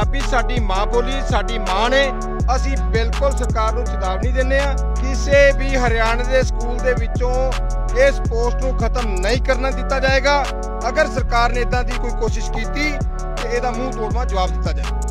ਪੰਜਾਬੀ ਸਾਡੀ ਮਾਂ ਬੋਲੀ, ਸਾਡੀ ਮਾਂ ਨੇ ਅਸੀਂ ਬਿਲਕੁਲ ਸਰਕਾਰ ਨੂੰ ਚੇਤਾਵਨੀ ਦਿੰਦੇ ਆ ਕਿਸੇ ਵੀ ਹਰਿਆਣਾ ਦੇ ਸਕੂਲ ਦੇ ਵਿੱਚੋਂ ਇਸ ਪੋਸਟ ਨੂੰ ਖਤਮ ਨਹੀਂ ਕਰਨਾ ਦਿੱਤਾ ਜਾਏਗਾ। ਅਗਰ ਸਰਕਾਰ ਨੇ ਇਦਾਂ ਦੀ ਕੋਈ ਕੋਸ਼ਿਸ਼ ਕੀਤੀ, ਤੇ ਇਹਦਾ ਮੂੰਹ ਤੋੜਵਾ ਜਵਾਬ ਦਿੱਤਾ ਜਾਏਗਾ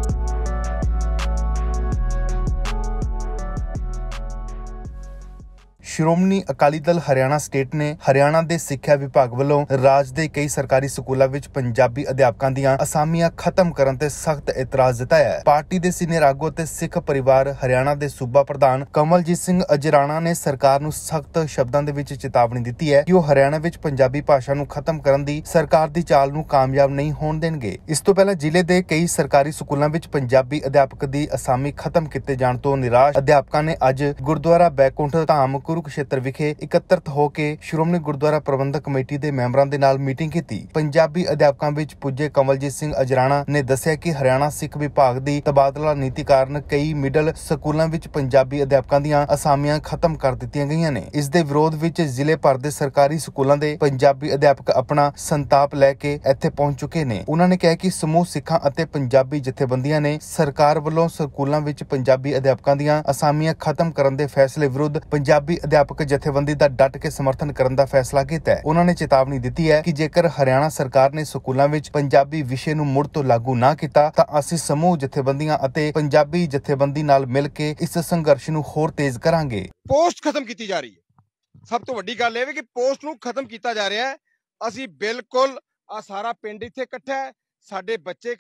ਸ਼੍ਰੋਮਣੀ ਅਕਾਲੀ ਦਲ ਹਰਿਆਣਾ ਸਟੇਟ ਨੇ ਹਰਿਆਣਾ ਦੇ ਸਿੱਖਿਆ ਵਿਭਾਗ ਵੱਲੋਂ ਰਾਜ ਦੇ ਕਈ ਸਰਕਾਰੀ ਸਕੂਲਾਂ ਵਿੱਚ ਪੰਜਾਬੀ ਅਧਿਆਪਕਾਂ ਦੀਆਂ ਅਸਾਮੀਆਂ ਖਤਮ ਕਰਨ ਤੇ ਸਖਤ ਇਤਰਾਜ਼ ਜਤਾਇਆ ਹੈ। ਪਾਰਟੀ ਦੇ ਸੀਨੀਅਰ ਆਗੂ ਤੇ ਸਿੱਖ ਪਰਿਵਾਰ ਹਰਿਆਣਾ ਦੇ ਸੂਬਾ ਪ੍ਰਧਾਨ ਕਮਲਜੀਤ ਸਿੰਘ ਅਜਰਾਣਾ ਨੇ ਸਰਕਾਰ ਨੂੰ ਸਖਤ ਸ਼ਬਦਾਂ ਦੇ ਵਿੱਚ ਚੇਤਾਵਨੀ ਦਿੱਤੀ ਹੈ ਕਿ ਉਹ ਹਰਿਆਣਾ ਵਿੱਚ ਪੰਜਾਬੀ ਭਾਸ਼ਾ ਨੂੰ ਖਤਮ ਕਰਨ ਦੀ ਸਰਕਾਰ ਦੀ ਚਾਲ ਨੂੰ ਕਾਮਯਾਬ ਨਹੀਂ ਹੋਣ ਦੇਣਗੇ। ਇਸ ਤੋਂ ਪਹਿਲਾਂ ਜ਼ਿਲ੍ਹੇ ਦੇ ਕਈ ਸਰਕਾਰੀ ਸਕੂਲਾਂ ਵਿੱਚ ਪੰਜਾਬੀ ਅਧਿਆਪਕ ਦੀ ਅਸਾਮੀ ਖਤਮ ਕੀਤੇ ਜਾਣ ਤੋਂ ਨਿਰਾਸ਼ ਅਧਿਆਪਕਾਂ ਨੇ ਅੱਜ ਗੁਰਦੁਆਰਾ ਬੈਕੁੰਠ ਧਾਮ ਕੁਰੂਕਸ਼ੇਤਰ ਵਿਖੇ ਇਕੱਤਰਤ ਹੋ ਕੇ ਸ਼੍ਰੋਮਣੀ ਗੁਰਦੁਆਰਾ ਪ੍ਰਬੰਧਕ ਕਮੇਟੀ ਦੇ ਮੈਂਬਰਾਂ ਦੇ ਨਾਲ ਮੀਟਿੰਗ ਕੀਤੀ। ਪੰਜਾਬੀ ਅਧਿਆਪਕਾਂ ਵਿੱਚ ਪੁੱਜੇ ਕਮਲਜੀਤ ਸਿੰਘ ਅਜਰਾਣਾ ਨੇ ਦੱਸਿਆ ਕਿ ਹਰਿਆਣਾ ਸਿੱਖ ਵਿਭਾਗ ਦੀ ਤਬਾਦਲਾ ਨੀਤੀ ਕਾਰਨ ਕਈ ਮਿਡਲ ਸਕੂਲਾਂ ਵਿੱਚ ਪੰਜਾਬੀ ਅਧਿਆਪਕਾਂ ਦੀਆਂ ਅਸਾਮੀਆਂ ਖਤਮ ਕਰ ਦਿੱਤੀਆਂ ਗਈਆਂ ਨੇ। ਇਸ ਦੇ ਵਿਰੋਧ ਵਿੱਚ ਜ਼ਿਲ੍ਹੇ ਭਰ ਦੇ ਸਰਕਾਰੀ ਸਕੂਲਾਂ ਦੇ ਪੰਜਾਬੀ ਅਧਿਆਪਕ ਆਪਣਾ ਸੰਤਾਪ ਲੈ ਕੇ ਇੱਥੇ ਪਹੁੰਚ ਚੁੱਕੇ ਨੇ। ਉਹਨਾਂ ਨੇ ਕਿਹਾ ਕਿ ਸਮੂਹ ਸਿੱਖਾਂ ਅਤੇ ਪੰਜਾਬੀ ਜਥੇਬੰਦੀਆਂ ਨੇ ਸਰਕਾਰ ਵੱਲੋਂ ਸਕੂਲਾਂ ਵਿੱਚ ਪੰਜਾਬੀ ਅਧਿਆਪਕਾਂ ਦੀਆਂ ਅਸਾਮੀਆਂ ਖਤਮ ਕਰਨ ਦੇ ਫੈਸਲੇ ਵਿਰੁੱਧ ਪੰਜਾਬੀ ਅਧਿਆਪਕ ਜਥੇਬੰਦੀ ਦਾ ਡਟ ਕੇ ਸਮਰਥਨ ਕਰਨ ਦਾ ਫੈਸਲਾ ਕੀਤਾ ਹੈ। ਉਹਨਾਂ ਨੇ ਚੇਤਾਵਨੀ ਦਿੱਤੀ ਹੈ ਕਿ ਜੇਕਰ ਹਰਿਆਣਾ ਸਰਕਾਰ ਨੇ ਸਕੂਲਾਂ ਵਿੱਚ ਪੰਜਾਬੀ ਵਿਸ਼ੇ ਨੂੰ ਮੁੜ ਤੋਂ ਲਾਗੂ ਨਾ ਕੀਤਾ, ਤਾਂ ਅਸੀਂ ਸਮੂਹ ਜਥੇਬੰਦੀਆਂ ਅਤੇ ਪੰਜਾਬੀ ਜਥੇਬੰਦੀ ਨਾਲ ਮਿਲ ਕੇ ਇਸ ਸੰਘਰਸ਼ ਨੂੰ ਹੋਰ ਤੇਜ਼ ਕਰਾਂਗੇ। ਪੋਸਟ ਖਤਮ ਕੀਤੀ ਜਾ ਰਹੀ ਹੈ। ਸਭ ਤੋਂ ਵੱਡੀ ਗੱਲ ਇਹ ਹੈ ਕਿ ਪੋਸਟ ਨੂੰ ਖਤਮ ਕੀਤਾ ਜਾ ਰਿਹਾ ਹੈ। ਅਸੀਂ ਬਿਲਕੁਲ ਆ ਸਾਰਾ ਪਿੰਡ ਇੱਥੇ ਇਕੱਠਾ ਹੈ। ਸਾਡੇ ਬੱਚੇ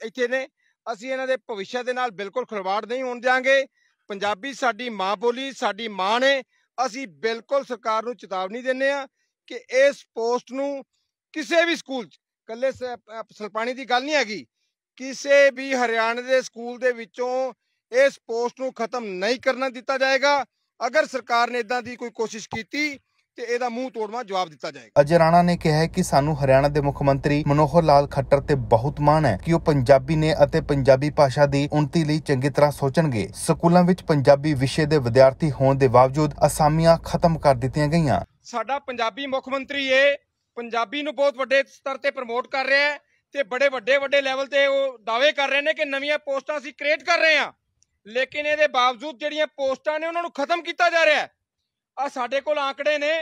ਇੱਥੇ ਨੇ। ਅਸੀਂ ਇਹਨਾਂ ਦੇ ਭਵਿੱਖ ਦੇ ਨਾਲ ਬਿਲਕੁਲ ਖਿਲਵਾੜ ਨਹੀਂ ਹੋਣ ਦਿਆਂਗੇ। ਪੰਜਾਬੀ ਸਾਡੀ ਮਾਂ ਬੋਲੀ, ਸਾਡੀ ਮਾਂ ਨੇ ਅਸੀਂ ਬਿਲਕੁਲ ਸਰਕਾਰ ਨੂੰ ਚੇਤਾਵਨੀ ਦਿੰਦੇ ਆ ਕਿ ਇਸ ਪੋਸਟ ਨੂੰ ਕਿਸੇ ਵੀ ਸਕੂਲ 'ਚ ਕੱਲੇ ਸਲਪਾਣੀ ਦੀ ਗੱਲ ਨਹੀਂ ਹੈਗੀ, ਕਿਸੇ ਵੀ ਹਰਿਆਣਾ ਦੇ ਸਕੂਲ ਦੇ ਵਿੱਚੋਂ ਇਸ ਪੋਸਟ ਨੂੰ ਖਤਮ ਨਹੀਂ ਕਰਨਾ ਦਿੱਤਾ ਜਾਏਗਾ। ਅਗਰ ਸਰਕਾਰ ਨੇ ਇਦਾਂ ਦੀ ਕੋਈ ਕੋਸ਼ਿਸ਼ ਕੀਤੀ ਤੇ ਇਹਦਾ ਮੂੰਹ ਤੋੜਵਾ ਜਵਾਬ ਦਿੱਤਾ ਜਾਏਗਾ। ਅਜੇ ਰਾਣਾ ਨੇ ਕਿਹਾ ਹੈ ਕਿ ਸਾਨੂੰ ਹਰਿਆਣਾ ਦੇ ਮੁੱਖ ਮੰਤਰੀ ਮਨੋਹਰ ਲਾਲ ਖੱਟਰ ਤੇ ਬਹੁਤ ਮਾਣ ਹੈ ਕਿ ਉਹ ਪੰਜਾਬੀ ਨੇ ਅਤੇ ਪੰਜਾਬੀ ਭਾਸ਼ਾ ਦੀ ਉન્નਤੀ ਲਈ ਚੰਗੀ ਤਰ੍ਹਾਂ ਸੋਚਣਗੇ। ਸਕੂਲਾਂ ਵਿੱਚ ਪੰਜਾਬੀ ਵਿਸ਼ੇ ਦੇ ਵਿਦਿਆਰਥੀ ਹੋਣ ਦੇ ਬਾਵਜੂਦ ਅਸਾਮੀਆਂ ਖਤਮ ਕਰ ਦਿੱਤੀਆਂ ਗਈਆਂ। ਸਾਡਾ ਪੰਜਾਬੀ ਮੁੱਖ ਮੰਤਰੀ ਇਹ ਪੰਜਾਬੀ ਨੂੰ ਬਹੁਤ ਵੱਡੇ ਸਤਰ ਤੇ ਪ੍ਰਮੋਟ ਕਰ ਰਿਹਾ ਹੈ ਤੇ ਬੜੇ ਵੱਡੇ ਵੱਡੇ ਲੈਵਲ ਤੇ ਉਹ ਦਾਅਵੇ ਕਰ ਰਹੇ ਨੇ ਕਿ ਨਵੀਆਂ ਪੋਸਟਾਂ ਅਸੀਂ ਕ੍ਰੀਏਟ ਕਰ ਰਹੇ ਹਾਂ। ਲੇਕਿਨ ਇਹਦੇ ਬਾਵਜੂਦ ਜਿਹੜੀਆਂ ਪੋਸਟਾਂ ਨੇ ਉਹਨਾਂ ਨੂੰ ਖਤਮ ਕੀਤਾ ਜਾ ਰਿਹਾ ਹੈ। ਆ ਸਾਡੇ ਕੋਲ ਆંકੜੇ ਨੇ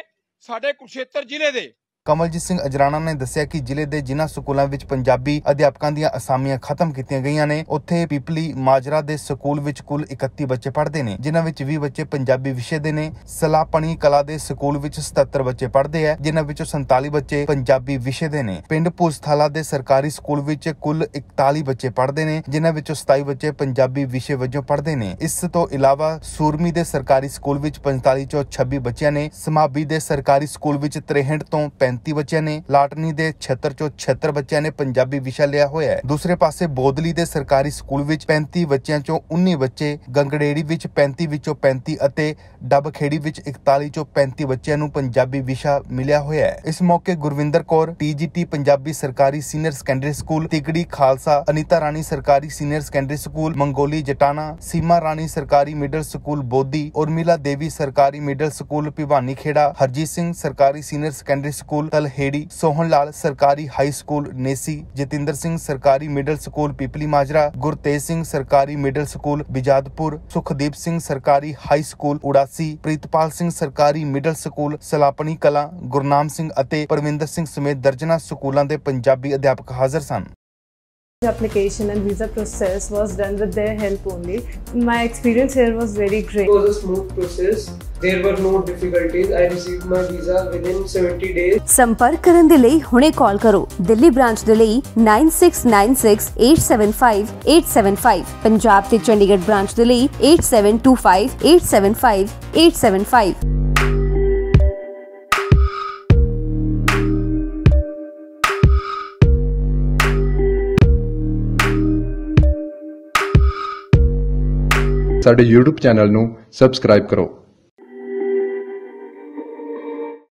ਸਾਡੇ ਕੁਰਸ਼ੇਤਰ ਜ਼ਿਲ੍ਹੇ ਦੇ। ਕਮਲਜੀਤ ਸਿੰਘ ਅਜਰਾਣਾ ਨੇ ਦੱਸਿਆ ਕਿ ਜ਼ਿਲ੍ਹੇ ਦੇ ਜਿਨ੍ਹਾਂ ਸਕੂਲਾਂ ਵਿੱਚ ਪੰਜਾਬੀ ਅਧਿਆਪਕਾਂ ਦੀਆਂ ਅਸਾਮੀਆਂ ਖਤਮ ਕੀਤੀਆਂ ਗਈਆਂ ਨੇ, ਉੱਥੇ ਪੀਪਲੀ ਮਾਜਰਾ ਦੇ ਸਕੂਲ ਵਿੱਚ ਕੁੱਲ 31 ਬੱਚੇ ਪੜ੍ਹਦੇ ਨੇ, ਜਿਨ੍ਹਾਂ ਵਿੱਚ 20 ਬੱਚੇ ਪੰਜਾਬੀ ਵਿਸ਼ੇ ਦੇ ਨੇ। ਸਲਾਪਣੀ ਕਲਾ ਦੇ ਸਕੂਲ ਵਿੱਚ 77 ਬੱਚੇ ਪੜ੍ਹਦੇ ਆ, ਜਿਨ੍ਹਾਂ ਵਿੱਚੋਂ 47 ਬੱਚੇ ਪੰਜਾਬੀ ਵਿਸ਼ੇ ਦੇ ਨੇ। ਪਿੰਡ ਪੁਸਥਾਲਾ ਦੇ ਸਰਕਾਰੀ ਸਕੂਲ ਵਿੱਚ ਕੁੱਲ 41 ਬੱਚੇ ਪੜ੍ਹਦੇ ਨੇ, ਜਿਨ੍ਹਾਂ ਵਿੱਚੋਂ 27 ਬੱਚੇ ਪੰਜਾਬੀ ਵਿਸ਼ੇ ਵਜੋਂ ਪੜ੍ਹਦੇ ਨੇ। ਇਸ ਤੋਂ ਇਲਾਵਾ ਸੂਰਮੀ ਦੇ ਸਰਕਾਰੀ ਸਕੂਲ ਵਿੱਚ 45 ਚੋਂ 26 ਬੱਚਿਆਂ ਨੇ, ਸਮਾਬੀ ਦੇ ਸਰਕਾਰੀ ਸਕੂਲ ਵਿੱਚ 63 ਤੋਂ 35 ਬੱਚਿਆਂ ਨੇ ਲਾਟਨੀ ਦੇ 76 ਚੋਂ 76 ਬੱਚਿਆਂ ਨੇ ਪੰਜਾਬੀ ਵਿਸ਼ਾ ਲਿਆ ਹੋਇਆ ਹੈ। ਦੂਸਰੇ ਪਾਸੇ ਬੋਦਲੀ ਦੇ ਸਰਕਾਰੀ ਸਕੂਲ ਵਿੱਚ 35 ਬੱਚਿਆਂ ਚੋਂ 19 ਬੱਚੇ ਗੰਗੜੇੜੀ ਵਿੱਚ 35 ਵਿੱਚੋਂ 35 ਅਤੇ ਡੱਬਖੇੜੀ ਵਿੱਚ 41 ਚੋਂ 35 ਬੱਚਿਆਂ ਨੂੰ ਪੰਜਾਬੀ ਵਿਸ਼ਾ ਮਿਲਿਆ ਹੋਇਆ ਹੈ। ਇਸ ਮੌਕੇ ਗੁਰਵਿੰਦਰ ਕੌਰ ਟੀਜੀਟੀ ਪੰਜਾਬੀ ਸਰਕਾਰੀ senior secondary school, Tigri Khalsa, Anita Rani ਸਰਕਾਰੀ senior secondary school, Mangoli Jatana, Seema Rani ਸਰਕਾਰੀ ਮਿਡਲ ਸਕੂਲ ਬੋਦੀ ਉਰਮਿਲਾ ਦੇਵੀ ਸਰਕਾਰੀ ਮਿਡਲ ਸਕੂਲ ਭਿਵਾਨੀ ਖੇੜਾ ਹਰਜੀਤ ਸਿੰਘ ਸਰਕਾਰੀ senior secondary school Talheri Sohan Lal ਸਰਕਾਰੀ ਹਾਈ ਸਕੂਲ ਨੇਸੀ ਜਤਿੰਦਰ ਸਿੰਘ ਸਰਕਾਰੀ ਮਿਡਲ ਸਕੂਲ ਪਿਪਲੀ ਮਾਜਰਾ ਗੁਰਤੇਜ ਸਿੰਘ ਸਰਕਾਰੀ ਮਿਡਲ ਸਕੂਲ ਬਿਜਾਦਪੁਰ ਸੁਖਦੀਪ ਸਿੰਘ ਸਰਕਾਰੀ high school Udasi Preetpal Singh ਸਰਕਾਰੀ middle school ਸਲਾਪਣੀ ਕਲਾ ਗੁਰਨਾਮ ਸਿੰਘ ਅਤੇ ਪਰਵਿੰਦਰ ਸਿੰਘ ਸਮੇਤ ਦਰਜਨਾ ਸਕੂਲਾਂ ਦੇ ਪੰਜਾਬੀ ਅਧਿਆਪਕ ਹਾਜ਼ਰ ਸਨ The application and visa process was done with their help only. My experience here was very great. It was a smooth process. There were no difficulties. I received my visa within 70 days. ਸੰਪਰਕ ਕਰਨ ਦੇ ਲਈ ਹੁਣੇ ਕਾਲ ਕਰੋ Delhi branch ਦੇ ਲਈ 9696875875 ਪੰਜਾਬ ਤੇ Chandigarh branch ਦੇ ਲਈ 8725875875 ਸਾਡੇ YouTube ਚੈਨਲ ਨੂੰ ਸਬਸਕ੍ਰਾਈਬ ਕਰੋ